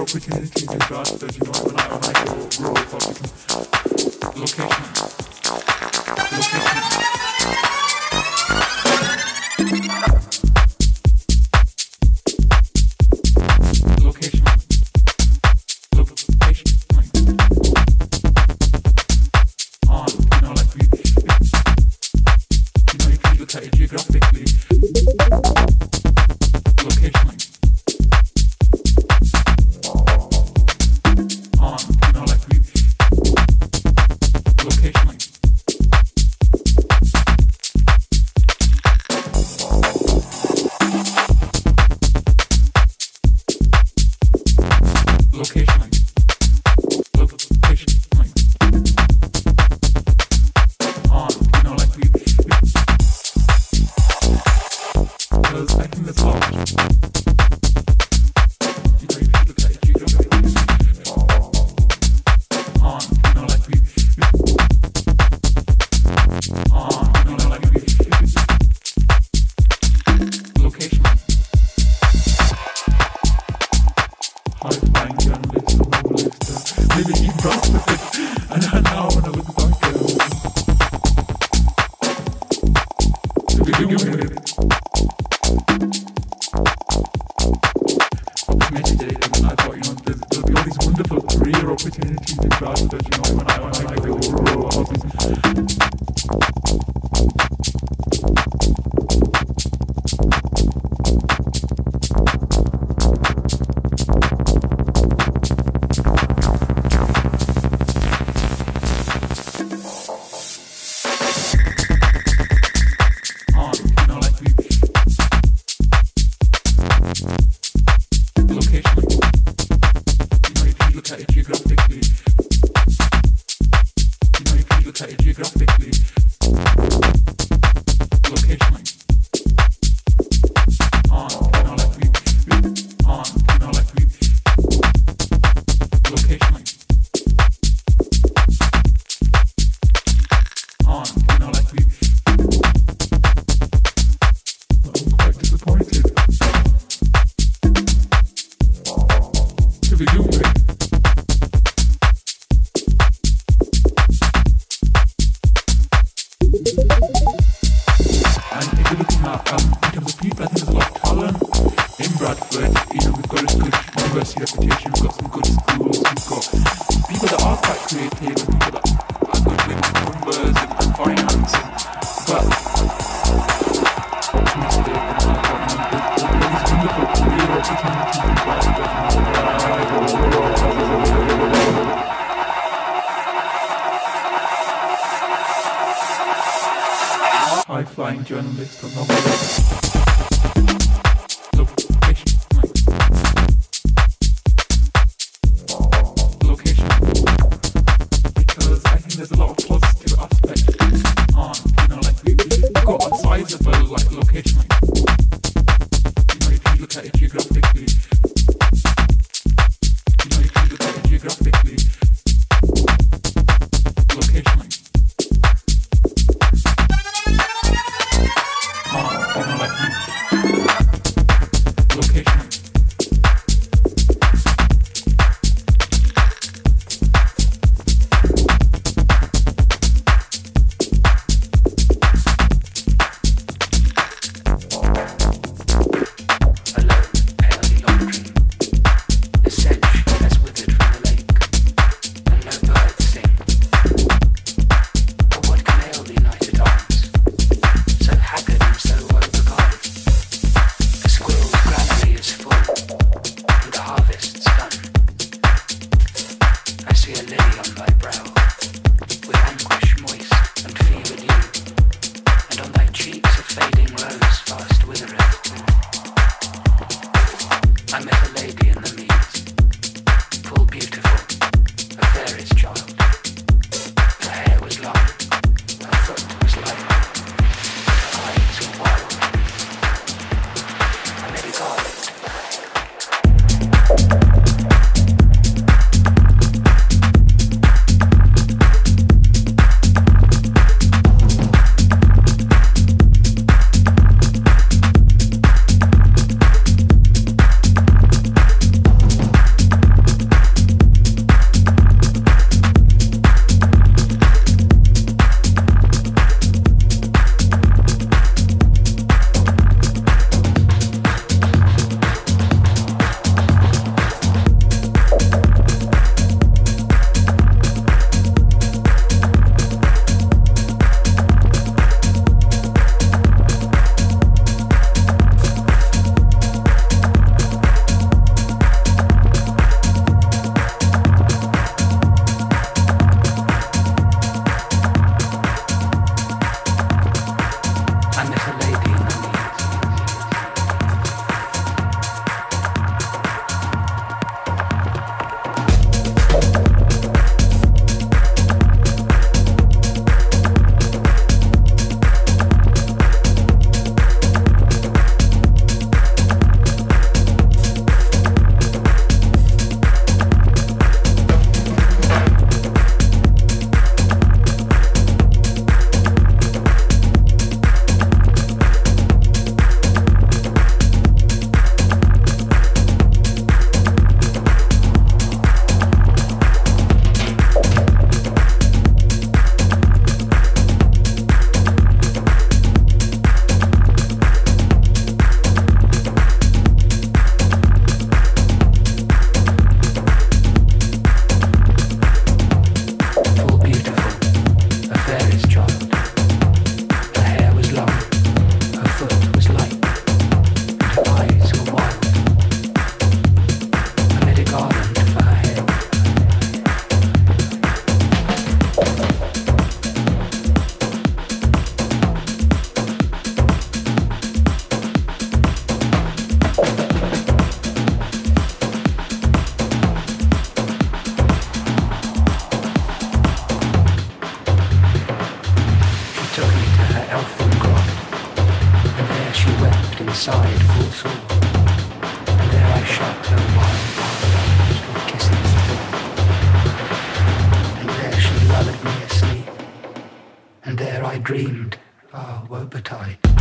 opportunities are just that you location. motherfucking like me.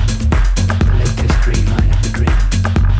The latest dream I ever dreamed.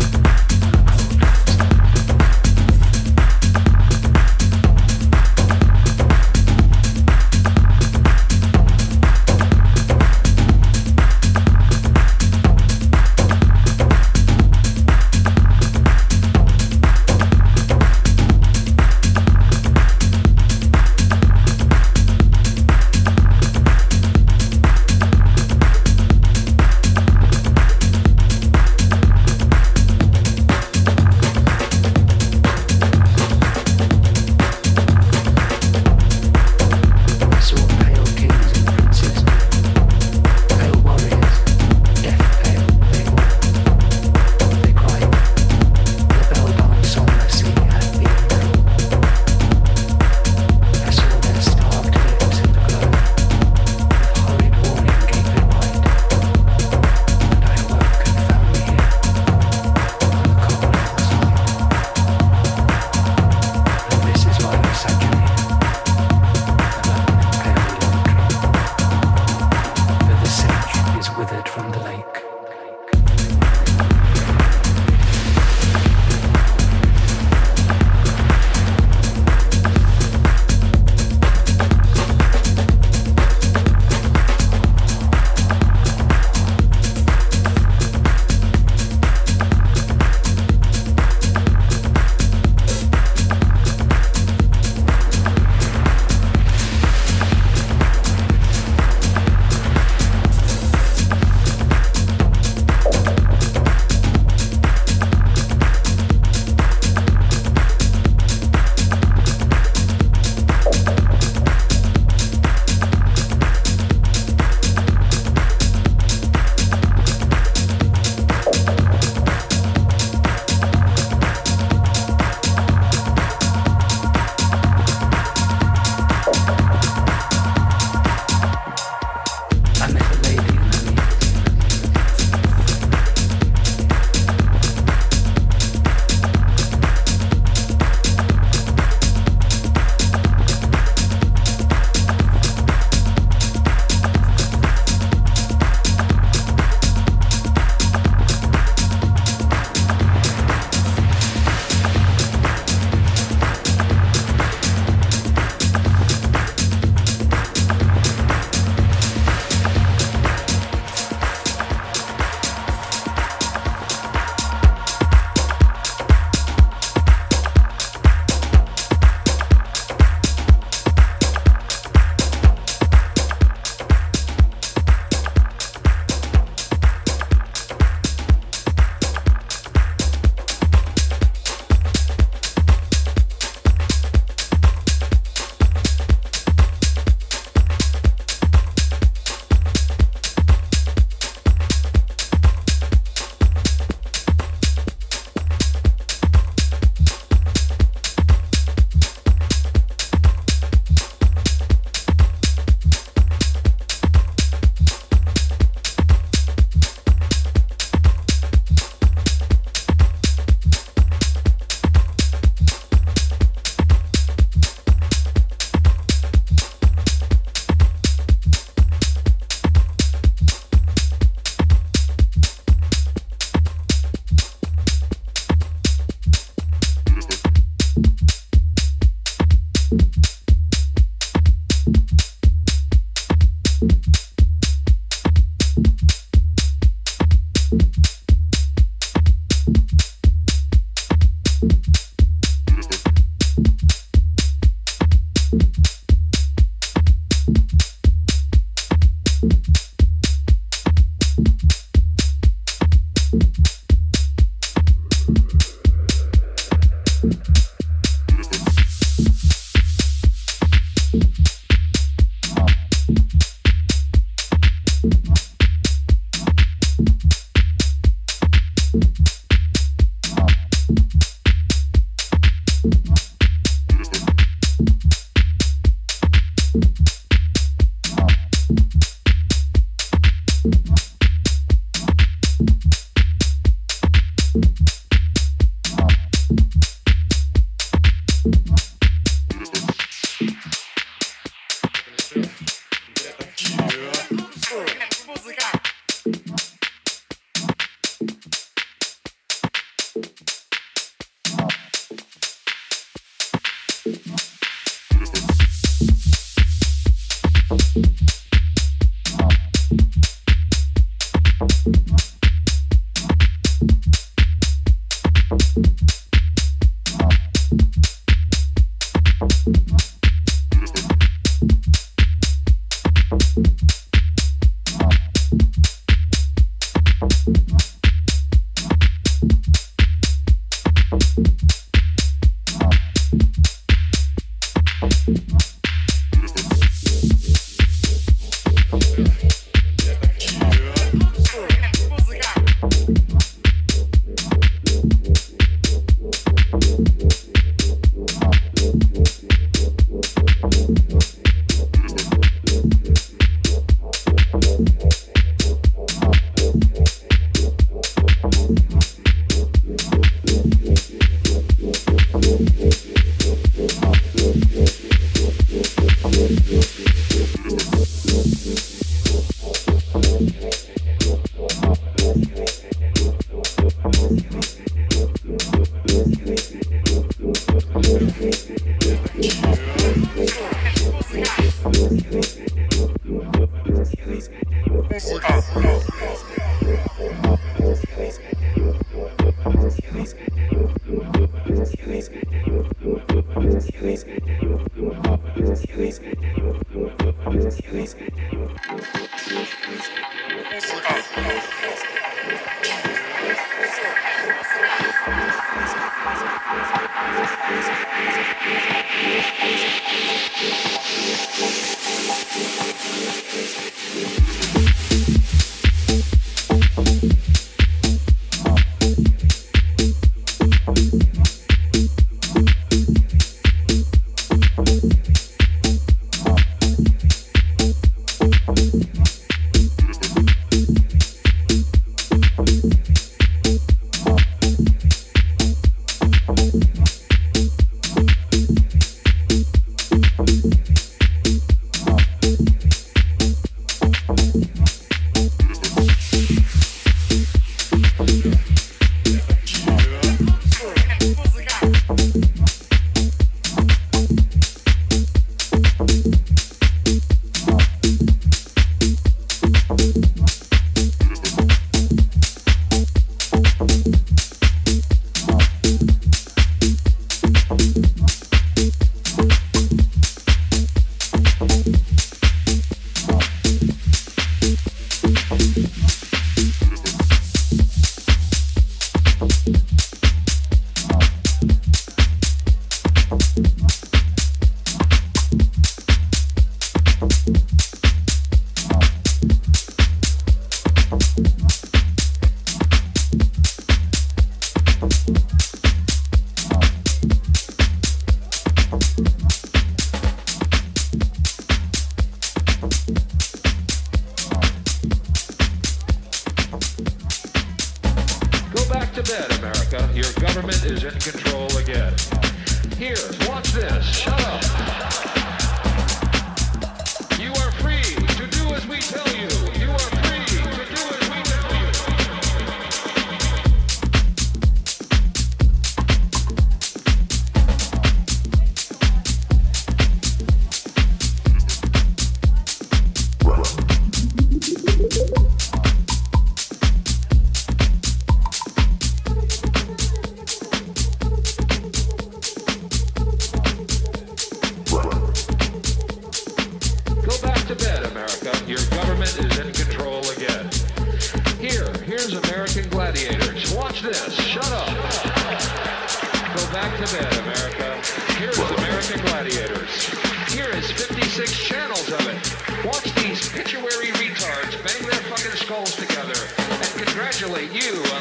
gladiators. Here is 56 channels of it. Watch these pituitary retards bang their fucking skulls together and congratulate you uh,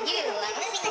you. I'm